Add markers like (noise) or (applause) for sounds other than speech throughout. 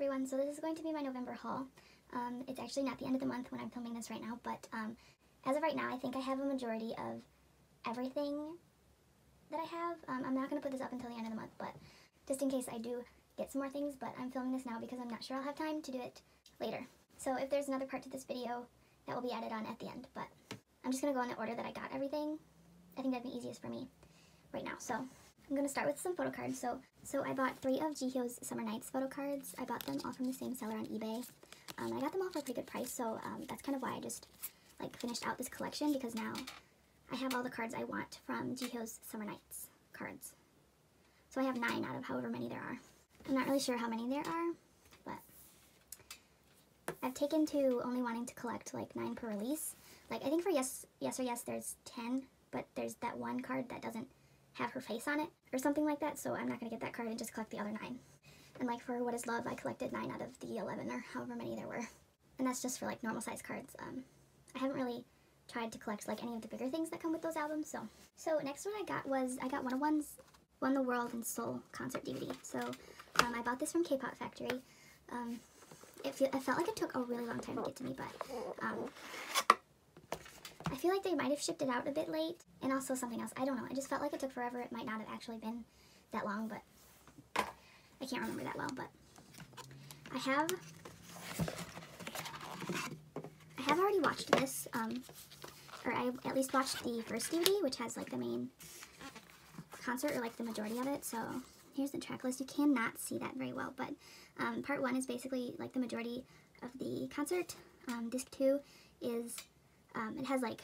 everyone, so this is going to be my November haul. Um, it's actually not the end of the month when I'm filming this right now, but um, as of right now, I think I have a majority of everything that I have. Um, I'm not going to put this up until the end of the month, but just in case I do get some more things, but I'm filming this now because I'm not sure I'll have time to do it later. So if there's another part to this video, that will be added on at the end, but I'm just going to go in the order that I got everything. I think that'd be easiest for me right now. So I'm going to start with some photo cards. So so I bought three of Jihyo's Summer Nights photo cards. I bought them all from the same seller on eBay. Um, I got them all for a pretty good price, so um, that's kind of why I just like finished out this collection because now I have all the cards I want from Jihyo's Summer Nights cards. So I have nine out of however many there are. I'm not really sure how many there are, but I've taken to only wanting to collect like nine per release. Like I think for Yes Yes or Yes there's ten, but there's that one card that doesn't have her face on it or something like that, so I'm not going to get that card and just collect the other nine. And like for What is Love, I collected nine out of the 11 or however many there were. And that's just for like normal size cards. Um, I haven't really tried to collect like any of the bigger things that come with those albums, so. So next one I got was, I got Wanna One's Won the World and Seoul concert DVD. So um, I bought this from K-Pop Factory. Um, it, feel, it felt like it took a really long time to get to me, but um, feel like they might have shipped it out a bit late, and also something else. I don't know. I just felt like it took forever. It might not have actually been that long, but I can't remember that well. But I have, I have already watched this, um, or I at least watched the first DVD, which has like the main concert, or like the majority of it. So here's the track list. You cannot see that very well, but um, part one is basically like the majority of the concert. Um, disc two is um, it has like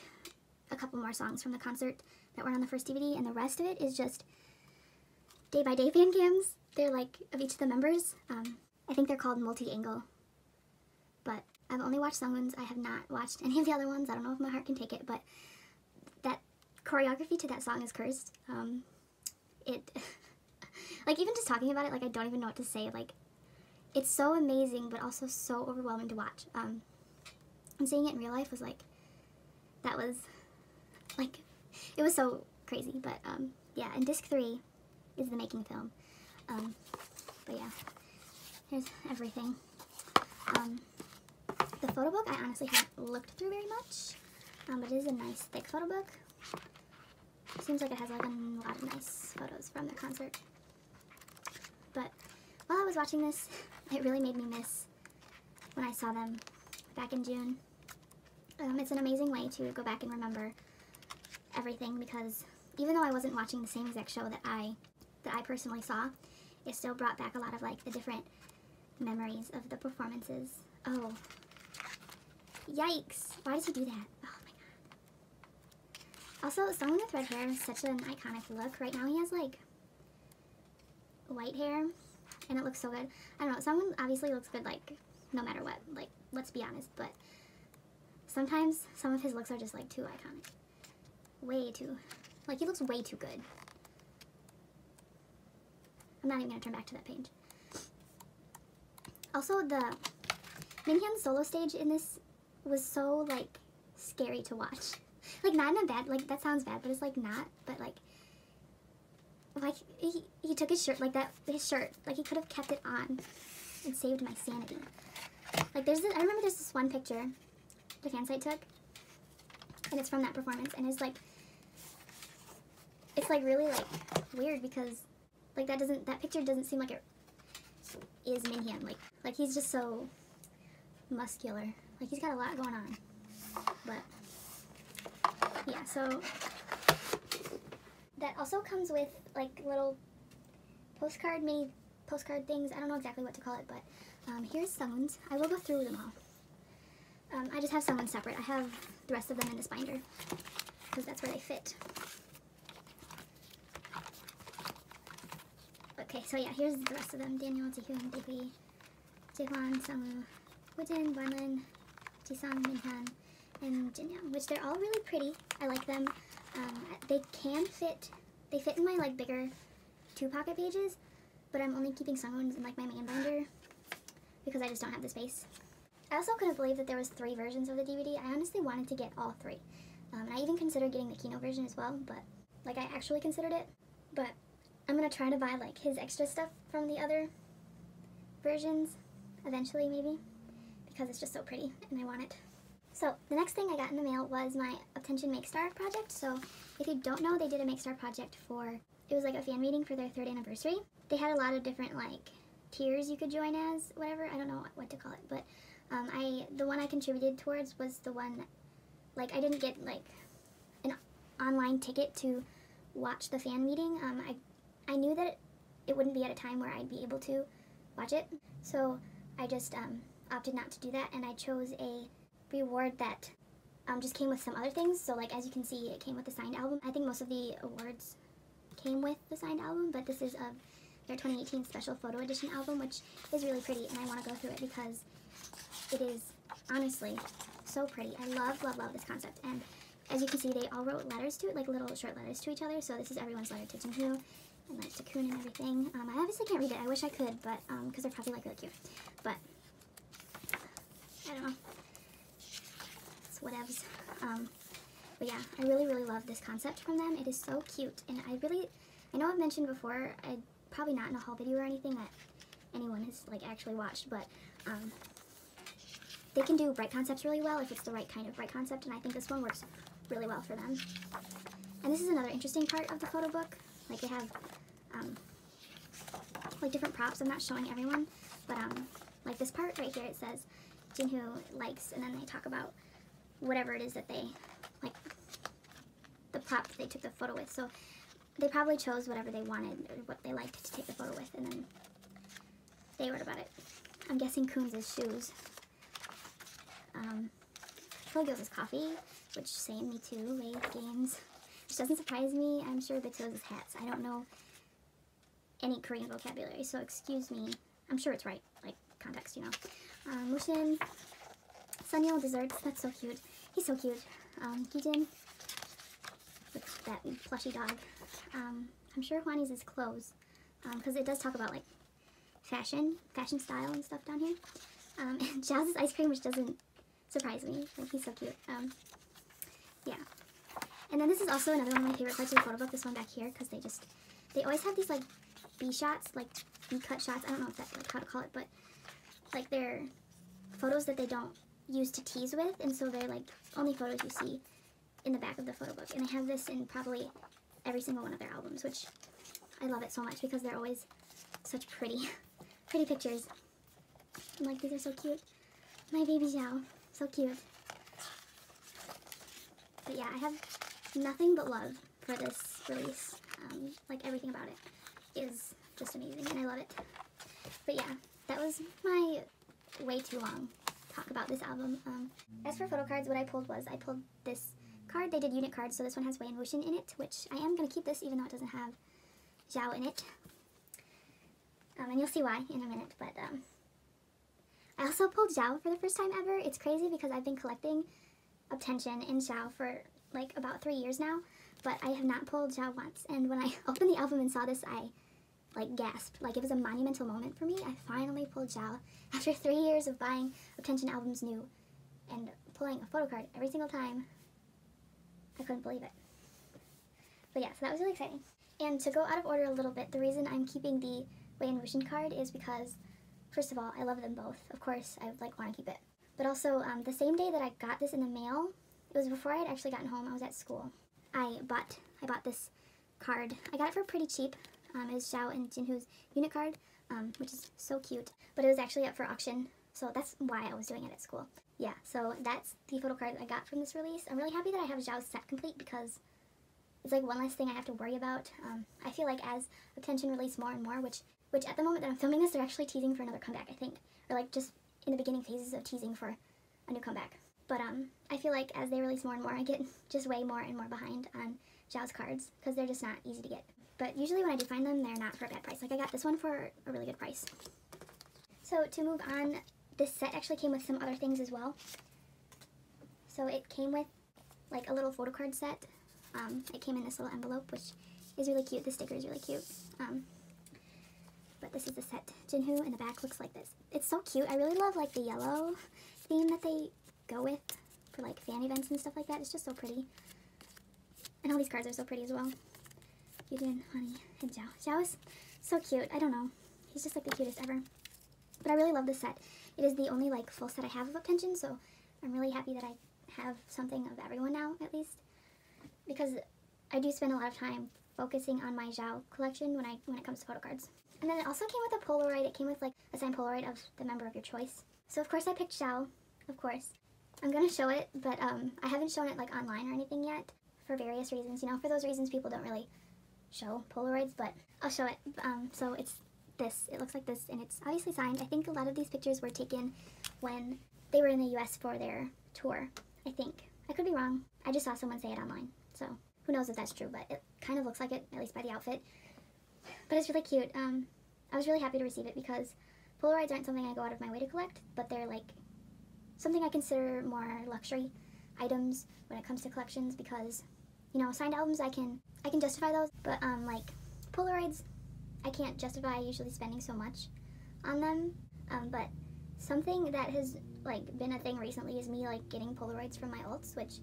a couple more songs from the concert that were on the first DVD, and the rest of it is just day by day fan cams. They're like of each of the members. Um, I think they're called multi-angle, but I've only watched Sungwoon's. I have not watched any of the other ones. I don't know if my heart can take it, but that choreography to that song is cursed. Um, it, (laughs) like even just talking about it, like I don't even know what to say. Like, it's so amazing, but also so overwhelming to watch. Um, and seeing it in real life was like that was like it was so crazy but um yeah and disc three is the making film. Um but yeah here's everything. Um the photo book I honestly haven't looked through very much. Um, but it is a nice thick photo book. Seems like it has like a lot of nice photos from the concert. But while I was watching this (laughs) it really made me miss when I saw them back in June um, it's an amazing way to go back and remember everything because even though I wasn't watching the same exact show that I that I personally saw, it still brought back a lot of like the different memories of the performances. Oh, yikes! Why does he do that? Oh my god. Also, Sungwoon with red hair is such an iconic look. Right now he has like white hair and it looks so good. I don't know, Sungwoon obviously looks good like no matter what. Like, let's be honest, but sometimes some of his looks are just like too iconic. Way too, like he looks way too good. I'm not even gonna turn back to that page. Also, the Minhyun solo stage in this was so like scary to watch. (laughs) Like not in a bad, like that sounds bad, but it's like not, but like, like he, he took his shirt, like that, his shirt, like he could have kept it on and saved my sanity. Like there's this, I remember there's this one picture the fan took. And it's from that performance. And it's like, it's like really like weird because like that doesn't, that picture doesn't seem like it is Minhyun. Like, like he's just so muscular. Like he's got a lot going on. But yeah, so that also comes with like little postcard, mini postcard things. I don't know exactly what to call it, but um, here's Sungwoon's. I will go through them all. Um, I just have some separate. I have the rest of them in this binder because that's where they fit. Okay, so yeah, here's the rest of them. Daniel, Jihoon, Daehwi, Jaehwan, Sungwoon, Woojin, Guanlin, Jisung, Minhyun, and Jinyoung, which they're all really pretty. I like them. Um, they can fit, they fit in my like bigger two pocket pages, but I'm only keeping Sungwoon's in like my main binder because I just don't have the space. I also couldn't believe that there was three versions of the DVD. I honestly wanted to get all three. Um, and I even considered getting the Kihno version as well, but like I actually considered it. But I'm gonna try to buy like his extra stuff from the other versions eventually maybe because it's just so pretty and I want it. So the next thing I got in the mail was my Uptension Make Star project. So if you don't know, they did a Makestar project for, it was like a fan meeting for their third anniversary. They had a lot of different like tiers you could join as, whatever, I don't know what to call it, but um, I the one I contributed towards was the one, like I didn't get like an online ticket to watch the fan meeting. Um, I, I knew that it, it wouldn't be at a time where I'd be able to watch it, so I just um, opted not to do that, and I chose a reward that um, just came with some other things. So like as you can see, it came with the signed album. I think most of the awards came with the signed album, but this is of their 2018 special photo edition album, which is really pretty, and I want to go through it because it is honestly so pretty. I love, love, love this concept, and as you can see, they all wrote letters to it, like little short letters to each other. So this is everyone's letter to Jinhoo, and letters to Kuhn and everything. Um, I obviously can't read it. I wish I could, but because um, they're probably like really cute. But I don't know. It's whatevs. Um, but yeah, I really, really love this concept from them. It is so cute, and I really, I know I've mentioned before, I probably not in a haul video or anything that anyone has like actually watched, but um, they can do bright concepts really well if it's the right kind of bright concept, and I think this one works really well for them. And this is another interesting part of the photo book. Like they have um, like different props. I'm not showing everyone, but um, like this part right here, it says Jinhoo likes, and then they talk about whatever it is that they like the prop that they took the photo with. So they probably chose whatever they wanted or what they liked to take the photo with, and then they wrote about it. I'm guessing Kuhn's shoes. Um, Kogyeol's coffee, which same, me too, Raid Games, which doesn't surprise me. I'm sure Bitto's hats. I don't know any Korean vocabulary, so excuse me. I'm sure it's right, like context, you know. Um, Wooshin, Desserts, that's so cute. He's so cute. Um, Gyujin, with that plushy dog. Um, I'm sure Hwanhee's is clothes, because um, it does talk about, like, fashion, fashion style and stuff down here. Um, and (laughs) Jazz's ice cream, which doesn't surprise me. Like, he's so cute. Um, yeah. And then this is also another one of my favorite parts of the photo book, this one back here, because they just, they always have these, like, B shots, like, B cut shots. I don't know if that's, like, how to call it, but, like, they're photos that they don't use to tease with, and so they're, like, only photos you see in the back of the photo book. And they have this in probably every single one of their albums, which I love it so much because they're always such pretty, (laughs) pretty pictures. I'm like, these are so cute. My baby Xiao, so cute. But yeah, I have nothing but love for this release. Um, like everything about it is just amazing and I love it. But yeah, that was my way too long talk about this album. Um, as for photo cards, what I pulled was I pulled this card. They did unit cards, so this one has Wei and Wooshin in it, which I am going to keep this even though it doesn't have Xiao in it. Um, and you'll see why in a minute, but um, I also pulled Xiao for the first time ever. It's crazy because I've been collecting Uptension in Xiao for like about three years now, but I have not pulled Xiao once. And when I (laughs) opened the album and saw this, I like gasped. Like it was a monumental moment for me. I finally pulled Xiao (laughs) after three years of buying Uptension albums new and pulling a photo card every single time. I couldn't believe it. But yeah, so that was really exciting. And to go out of order a little bit, the reason I'm keeping the Wei and Wooshin card is because, first of all, I love them both. Of course, I like want to keep it. But also, um, the same day that I got this in the mail, it was before I had actually gotten home. I was at school. I bought I bought this card. I got it for pretty cheap. Um, it was Xiao and Jinhoo's unit card, um, which is so cute. But it was actually up for auction, so that's why I was doing it at school. Yeah, so that's the photo card I got from this release. I'm really happy that I have Xiao's set complete because it's like one less thing I have to worry about. Um, I feel like as Uptension release more and more, which which at the moment that I'm filming this, they're actually teasing for another comeback, I think. Or like just in the beginning phases of teasing for a new comeback. But um, I feel like as they release more and more, I get (laughs) just way more and more behind on Xiao's cards because they're just not easy to get. But usually when I do find them, they're not for a bad price. Like I got this one for a really good price. So to move on, this set actually came with some other things as well. So it came with like a little photo card set um, it came in this little envelope, which is really cute. The sticker is really cute. Um, but this is the set. Jinhoo in the back looks like this. It's so cute. I really love like the yellow theme that they go with for like fan events and stuff like that. It's just so pretty. And all these cards are so pretty as well. Gyujin, Hwanhee, and Xiao. Xiao is so cute. I don't know. He's just like the cutest ever. But I really love this set. It is the only like full set I have of Uptension, so I'm really happy that I have something of everyone now, at least. Because I do spend a lot of time focusing on my Xiao collection when I when it comes to photo cards. And then it also came with a Polaroid. It came with like a signed Polaroid of the member of your choice. So of course I picked Xiao, of course. I'm gonna show it, but um, I haven't shown it like online or anything yet for various reasons. You know, for those reasons people don't really show Polaroids, but I'll show it. Um, so it's this. It looks like this, and it's obviously signed. I think a lot of these pictures were taken when they were in the U.S. for their tour. I think. I could be wrong. I just saw someone say it online, so who knows if that's true, but it kind of looks like it, at least by the outfit. But it's really cute. Um, I was really happy to receive it because Polaroids aren't something I go out of my way to collect, but they're like something I consider more luxury items when it comes to collections because, you know, signed albums I can I can justify those, but um, like Polaroids, I can't justify usually spending so much on them. Um, but something that has like been a thing recently is me like getting Polaroids from my alts, which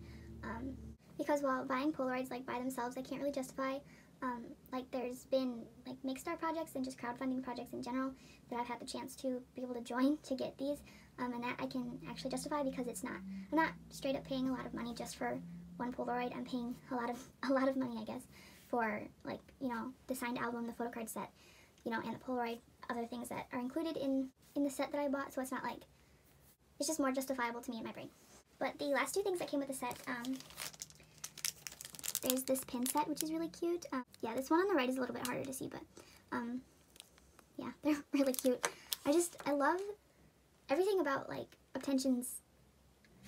um, because while buying Polaroids like by themselves, I can't really justify. Um, like there's been like Makestar projects and just crowdfunding projects in general that I've had the chance to be able to join (laughs) to get these, um, and that I can actually justify because it's not I'm not straight up paying a lot of money just for one Polaroid. I'm paying a lot of (laughs) a lot of money, I guess, for like you know the signed album, the photo card set, you know, and the Polaroid, other things that are included in in the set that I bought. So it's not like it's just more justifiable to me in my brain. But the last two things that came with the set, um, there's this pin set, which is really cute. Um, yeah, this one on the right is a little bit harder to see, but um, yeah, (laughs) they're really cute. I just, I love everything about like Uptension's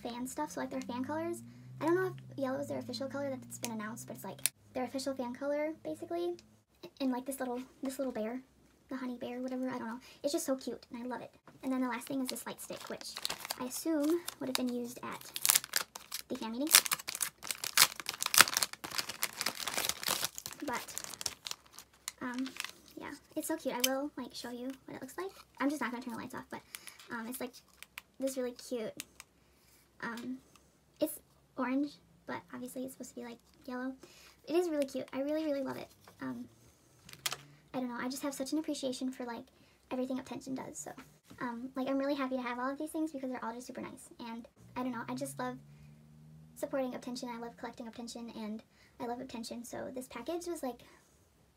fan stuff, so like their fan colors. I don't know if yellow is their official color that's been announced, but it's like their official fan color, basically. And like this little, this little bear, the honey bear, whatever, I don't know. It's just so cute, and I love it. And then the last thing is this light stick, which I assume would have been used at the fan meeting. But, um, yeah, it's so cute. I will, like, show you what it looks like. I'm just not going to turn the lights off, but, um, it's, like, this really cute, um, it's orange, but obviously it's supposed to be, like, yellow. It is really cute. I really, really love it. Um, I don't know. I just have such an appreciation for, like, everything Uptension does, so, um, like, I'm really happy to have all of these things because they're all just super nice, and, I don't know, I just love supporting Uptension. I love collecting Uptension, and I love Uptension, so this package was like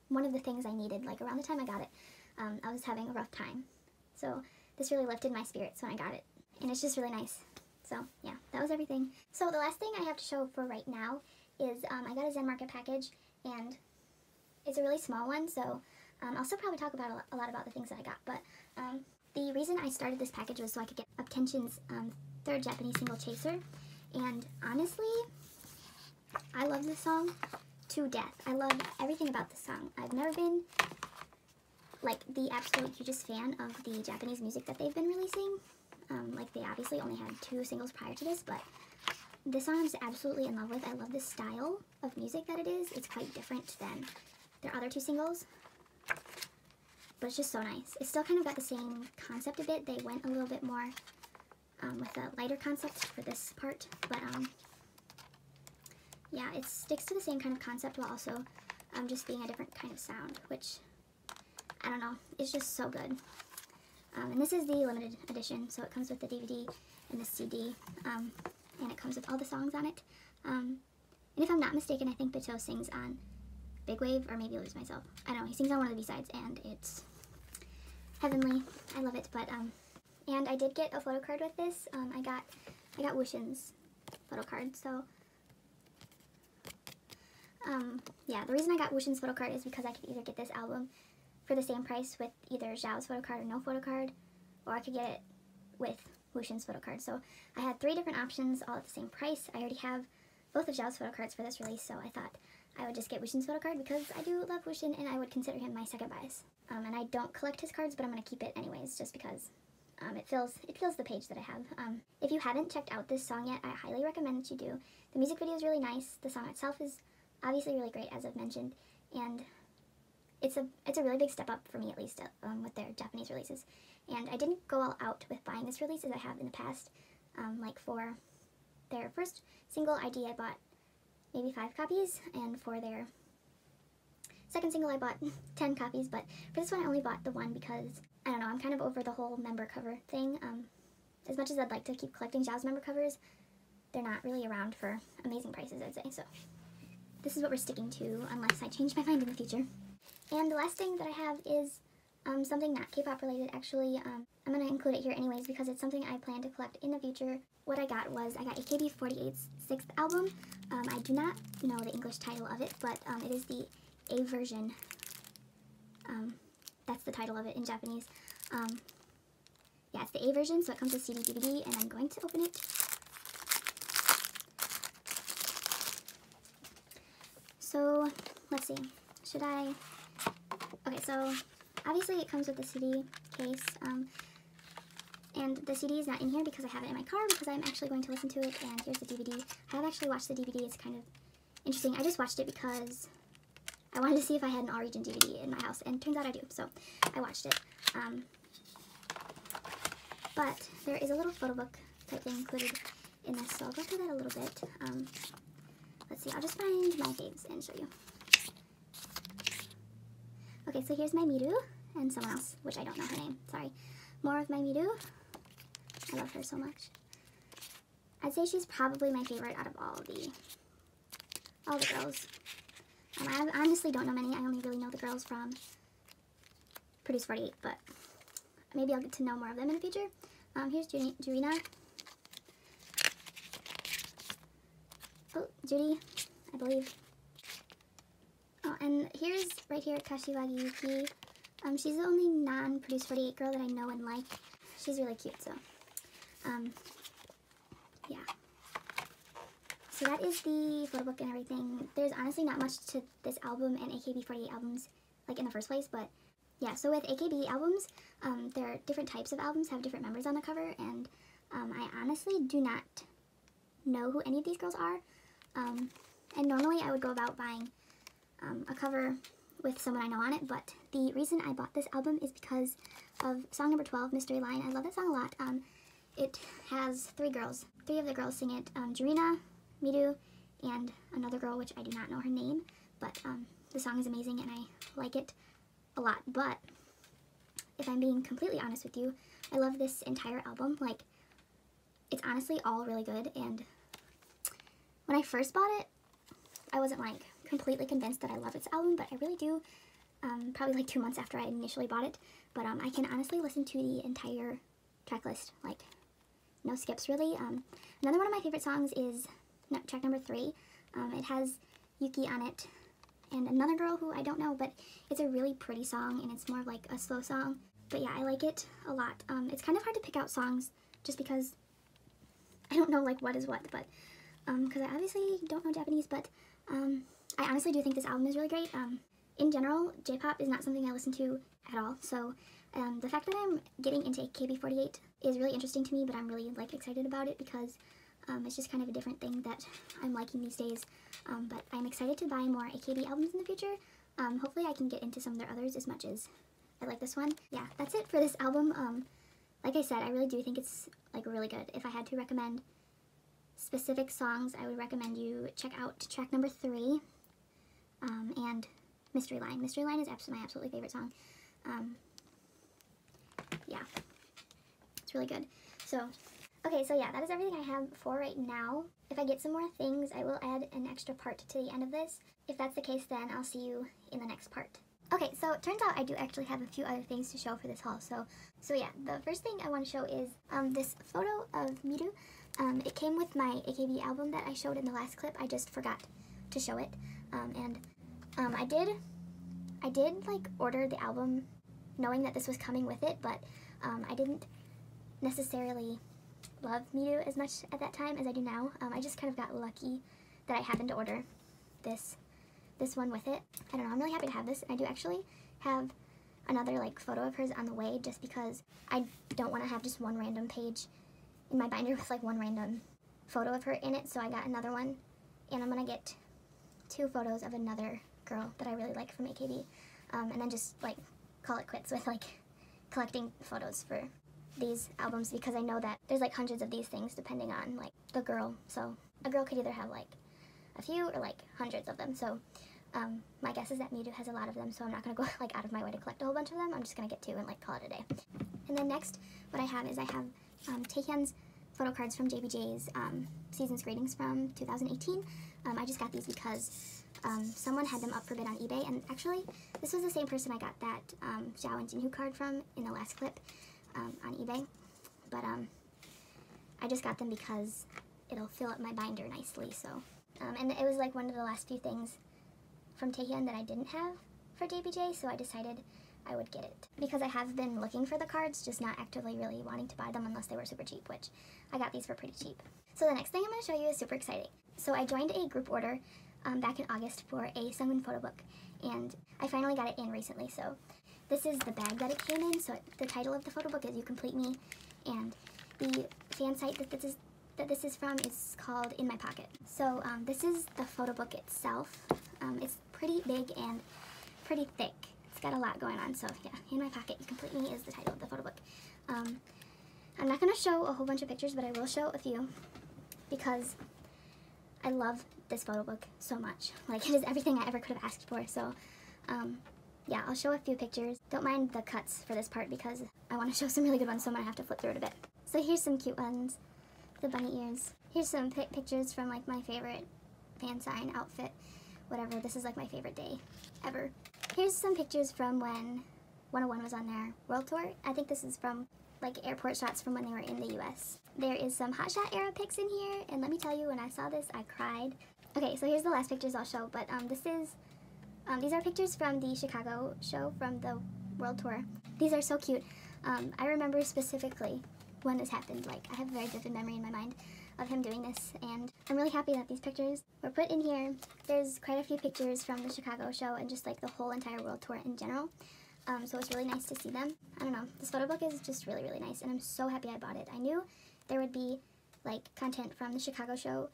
one of the things I needed. Like around the time I got it, um, I was having a rough time. So this really lifted my spirits when I got it. And it's just really nice. So yeah, that was everything. So the last thing I have to show for right now is um, I got a ZenMarket package and it's a really small one. So um, I'll still probably talk about a lot about the things that I got. But um, the reason I started this package was so I could get Uptension's um, third Japanese single chaser. And honestly, I love this song to death. I love everything about this song. I've never been like the absolute hugest fan of the Japanese music that they've been releasing. Um, like they obviously only had two singles prior to this, but this song I'm just absolutely in love with. I love the style of music that it is. It's quite different than their other two singles, but it's just so nice. It's still kind of got the same concept a bit. They went a little bit more um, with a lighter concept for this part, but um, yeah, it sticks to the same kind of concept while also um, just being a different kind of sound, which, I don't know, it's just so good. Um, and this is the limited edition, so it comes with the DVD and the CD, um, and it comes with all the songs on it. Um, and if I'm not mistaken, I think Bitto sings on Big Wave, or maybe Lose Myself. I don't know, he sings on one of the B-sides, and it's heavenly. I love it, but, um, and I did get a photo card with this. Um, I got, I got Wooshin's photo card, so um, yeah, the reason I got Wooshin's photo card is because I could either get this album for the same price with either Xiao's photo card or no photo card, or I could get it with Wooshin's photo card. So I had three different options all at the same price. I already have both of Xiao's photo cards for this release, so I thought I would just get Wooshin's photo card because I do love Wooshin and I would consider him my second bias. Um, and I don't collect his cards, but I'm going to keep it anyways just because um, it fills it fills the page that I have. Um, if you haven't checked out this song yet, I highly recommend that you do. The music video is really nice. The song itself is obviously really great, as I've mentioned, and it's a it's a really big step up for me at least um, with their Japanese releases. And I didn't go all out with buying this release as I have in the past. Um, like for their first single ID, I bought maybe five copies, and for their second single, I bought (laughs) ten copies. But for this one, I only bought the one because I don't know, I'm kind of over the whole member cover thing. Um, as much as I'd like to keep collecting Xiao's member covers, they're not really around for amazing prices, I'd say. So this is what we're sticking to unless I change my mind in the future. And the last thing that I have is um, something not K-pop related. Actually, um, I'm going to include it here anyways because it's something I plan to collect in the future. What I got was I got AKB48's sixth album. Um, I do not know the English title of it, but um, it is the A version. Um, that's the title of it in Japanese. Um, yeah, it's the A version, so it comes with CD, DVD, and I'm going to open it. So, let's see. Should I... Okay, so obviously it comes with the CD case. Um, and the CD is not in here because I have it in my car because I'm actually going to listen to it. And here's the DVD. I have actually watched the DVD. It's kind of interesting. I just watched it because I wanted to see if I had an All Region DVD in my house. And turns out I do. So I watched it. Um, but there is a little photo book type thing included in this. So I'll go through that a little bit. Um, see. I'll just find my faves and show you. Okay, so here's my Miru and someone else, which I don't know her name. Sorry. More of my Miru. I love her so much. I'd say she's probably my favorite out of all the all the girls. Um, I honestly don't know many. I only really know the girls from Produce 48, but maybe I'll get to know more of them in the future. Um, here's Ju Jurina. Oh, Judy, I believe. Oh, and here's right here Kashiwagi Yuki. Um, she's the only non-Produce 48 girl that I know and like. She's really cute, so um, yeah. So that is the photo book and everything. There's honestly not much to this album and AKB48 albums, like in the first place, but yeah, so with AKB albums, um, there are different types of albums, have different members on the cover, and um, I honestly do not know who any of these girls are. Um, and normally I would go about buying um, a cover with someone I know on it, but the reason I bought this album is because of song number 12, Mystery Line. I love that song a lot. Um, it has three girls. Three of the girls sing it. Um, Jurina, Miru, and another girl, which I do not know her name, but um, the song is amazing and I like it a lot. But if I'm being completely honest with you, I love this entire album. Like, it's honestly all really good, and when I first bought it, I wasn't like completely convinced that I love its album, but I really do. Um, probably like two months after I initially bought it, but um, I can honestly listen to the entire track list like no skips really. Um, another one of my favorite songs is track number three. Um, it has Yuki on it and another girl who I don't know, but it's a really pretty song and it's more like a slow song. But yeah, I like it a lot. Um, it's kind of hard to pick out songs just because I don't know like what is what, but because um, I obviously don't know Japanese, but um, I honestly do think this album is really great. Um, in general, J-pop is not something I listen to at all, so um, the fact that I'm getting into AKB48 is really interesting to me, but I'm really like excited about it because um, it's just kind of a different thing that (laughs) I'm liking these days. Um, but I'm excited to buy more AKB albums in the future. Hopefully I can get into some of their others as much as I like this one. Yeah, that's it for this album. Um, like I said, I really do think it's like really good. If I had to recommend specific songs, I would recommend you check out track number three um, and Mystery Line. Mystery Line is my absolutely favorite song. Um, yeah, it's really good. So, okay, so yeah, that is everything I have for right now. If I get some more things, I will add an extra part to the end of this. If that's the case, then I'll see you in the next part. Okay, so it turns out I do actually have a few other things to show for this haul. So, so yeah, the first thing I want to show is um, this photo of Miru. Um, it came with my AKB album that I showed in the last clip. I just forgot to show it. Um, and um, I did, I did like order the album knowing that this was coming with it, but um, I didn't necessarily love Miru as much at that time as I do now. Um, I just kind of got lucky that I happened to order this this one with it. I don't know, I'm really happy to have this. I do actually have another like photo of hers on the way just because I don't want to have just one random page my binder with like one random photo of her in it, so I got another one. And I'm going to get two photos of another girl that I really like from AKB. Um, and then just like call it quits with like collecting photos for these albums because I know that there's like hundreds of these things depending on like the girl. So a girl could either have like a few or like hundreds of them. So Um, my guess is that Mewtwo has a lot of them, so I'm not going to go (laughs) like out of my way to collect a whole bunch of them. I'm just going to get two and like call it a day. And then next, what I have is I have um, Taehyun's photo cards from JBJ's um, Season's Greetings from 2018. Um, I just got these because um, someone had them up for bid on eBay, and actually, this was the same person I got that um, Xiao and Jinhoo card from in the last clip um, on eBay. But um, I just got them because it'll fill up my binder nicely, so. And it was like one of the last few things from Taehyun that I didn't have for JBJ, so I decided I would get it. Because I have been looking for the cards, just not actively really wanting to buy them unless they were super cheap, which I got these for pretty cheap. So the next thing I'm going to show you is super exciting. So I joined a group order um, back in August for a Sungwoon photo book, and I finally got it in recently, so this is the bag that it came in, so the title of the photo book is You Complete Me, and the fan site that this is, that this is from is called In My Pocket. So um, this is the photo book itself. Um, it's pretty big and pretty thick. It's got a lot going on, so yeah, In My Pocket, You Complete Me is the title of the photo book. Um, I'm not going to show a whole bunch of pictures, but I will show a few because I love this photo book so much. Like, it is everything I ever could have asked for, so, um, yeah, I'll show a few pictures. Don't mind the cuts for this part because I want to show some really good ones, so I'm going to have to flip through it a bit. So here's some cute ones. The bunny ears. Here's some pictures from, like, my favorite fan sign outfit. Whatever, this is, like, my favorite day ever. Here's some pictures from when Wanna One was on their world tour. I think this is from, like, airport shots from when they were in the U.S. There is some Hotshot era pics in here, and let me tell you, when I saw this, I cried. Okay, so here's the last pictures I'll show, but um, this is, um, these are pictures from the Chicago show from the world tour. These are so cute. Um, I remember specifically when this happened. Like, I have a very vivid memory in my mind of him doing this, and I'm really happy that these pictures were put in here. There's quite a few pictures from the Chicago show and just like the whole entire world tour in general. Um, so it's really nice to see them. I don't know, this photo book is just really, really nice, and I'm so happy I bought it. I knew there would be like content from the Chicago show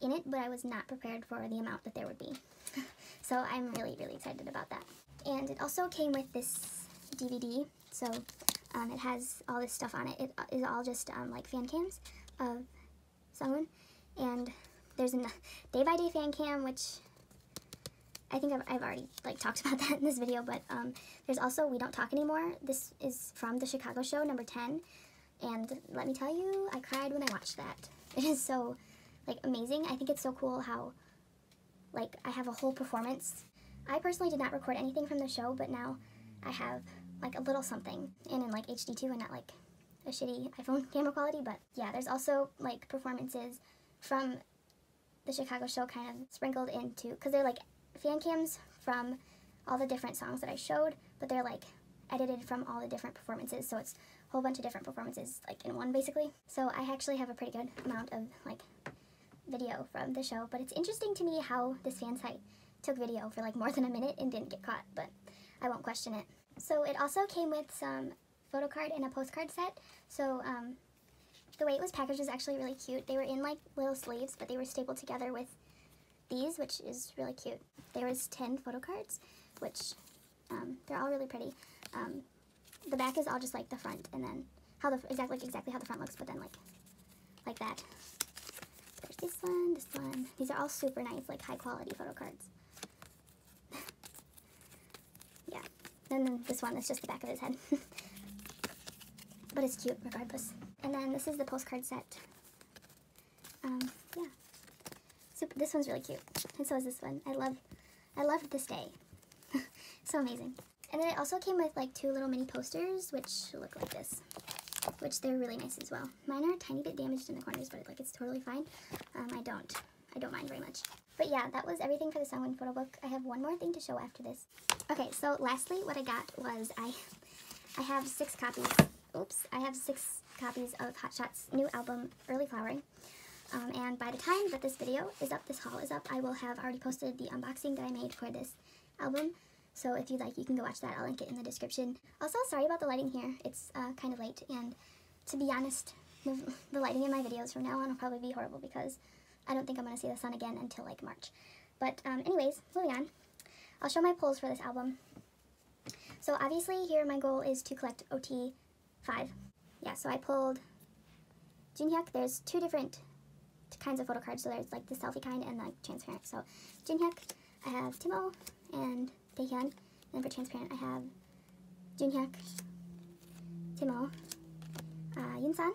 in it, but I was not prepared for the amount that there would be. (laughs) so I'm really, really excited about that. And it also came with this DVD, so um, it has all this stuff on it. It is all just um, like fan cams of Sungwoon, and there's a day by day fan cam, which I think I've, I've, already like talked (laughs) about that in this video, but um, there's also We Don't Talk Anymore. This is from the Chicago show, number 10, and let me tell you, I cried when I watched that. (laughs) It is so like amazing. I think it's so cool how like I have a whole performance. I personally did not record anything from the show, but now I have like a little something and in like HD2 and not like a shitty iPhone (laughs) camera quality, but yeah, there's also like performances from the Chicago show kind of sprinkled into, because they're like fan cams from all the different songs that I showed, but they're like edited from all the different performances, so it's a whole bunch of different performances like in one basically. So I actually have a pretty good amount of like video from the show, but it's interesting to me how this fan site took video for like more than a minute and didn't get caught, but I won't question it. So it also came with some photo card and a postcard set. So um, the way it was packaged was actually really cute. They were in like little sleeves, but they were stapled together with these, which is really cute. There was 10 photo cards, which um, they're all really pretty. Um, the back is all just like the front, and then how the exactly like exactly how the front looks, but then like like that. There's this one, this one. These are all super nice, like high quality photo cards. (laughs) yeah. And then this one is just the back of his head. (laughs) but it's cute regardless. And then this is the postcard set. Um, yeah. Super, this one's really cute. And so is this one. I love, I loved this day. (laughs) so amazing. And then it also came with like two little mini posters, which look like this. Which they're really nice as well. Mine are a tiny bit damaged in the corners, but like it's totally fine. Um, I don't. I don't mind very much. But yeah, that was everything for the Sungwoon photo book. I have one more thing to show after this. Okay, so lastly, what I got was I, I have six copies. Oops, I have six copies of Hotshot's new album, Early Flowering. Um, and by the time that this video is up, this haul is up, I will have already posted the unboxing that I made for this album. So if you'd like, you can go watch that. I'll link it in the description. Also, sorry about the lighting here. It's uh, kind of late, and to be honest, the lighting in my videos from now on will probably be horrible because I don't think I'm going to see the sun again until like March. But um, anyways, moving on. I'll show my pulls for this album. So obviously here my goal is to collect OT 5. Yeah, so I pulled Junhyuk. There's two different kinds of photo cards. So there's like the selfie kind and like transparent. So Junhyuk, I have Timo and Taehyun. And for transparent, I have Junhyuk, Timo, uh, Yunsan,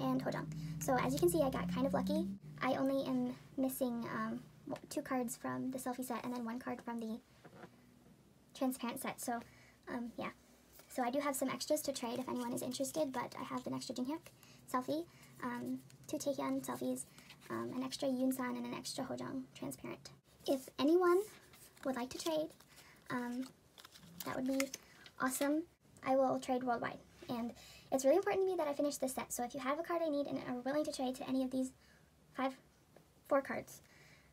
and Hojung. So as you can see, I got kind of lucky. I only am missing um, two cards from the selfie set and then one card from the transparent set. So um, yeah. So I do have some extras to trade if anyone is interested, but I have an extra Junhyuk selfie, um, two Taehyun selfies, um, an extra Yunsan, and an extra Hojung transparent. If anyone would like to trade, um, that would be awesome. I will trade worldwide. And it's really important to me that I finish this set. So if you have a card I need and are willing to trade to any of these five, four cards,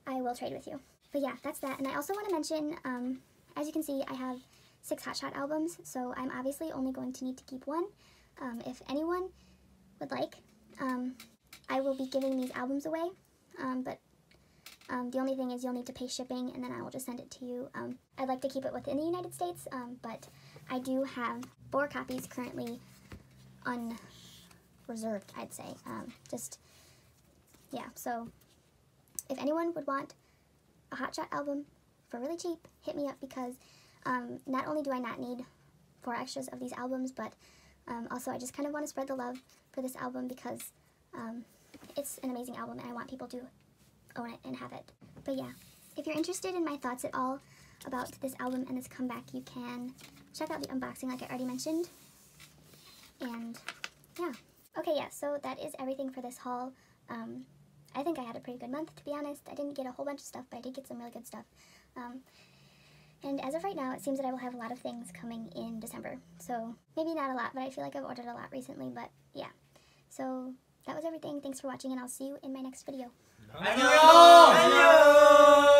I will trade with you. But yeah, that's that. And I also want to mention, um, as you can see, I have six Hotshot albums, so I'm obviously only going to need to keep one. Um, if anyone would like, um, I will be giving these albums away, um, but um, the only thing is you'll need to pay shipping and then I will just send it to you. Um, I'd like to keep it within the United States, but I do have four copies currently unreserved, I'd say. just, yeah, so if anyone would want a Hotshot album for really cheap, hit me up because um, not only do I not need four extras of these albums, but um, also I just kind of want to spread the love for this album because um, it's an amazing album and I want people to own it and have it. But yeah, if you're interested in my thoughts at all about this album and this comeback, you can check out the unboxing like I already mentioned. And yeah. Okay, yeah, so that is everything for this haul. Um, I think I had a pretty good month, to be honest. I didn't get a whole bunch of stuff, but I did get some really good stuff. Um, and as of right now, it seems that I will have a lot of things coming in December. So maybe not a lot, but I feel like I've ordered a lot recently, but yeah. So that was everything. Thanks for watching, and I'll see you in my next video. Hello! Hello! Hello!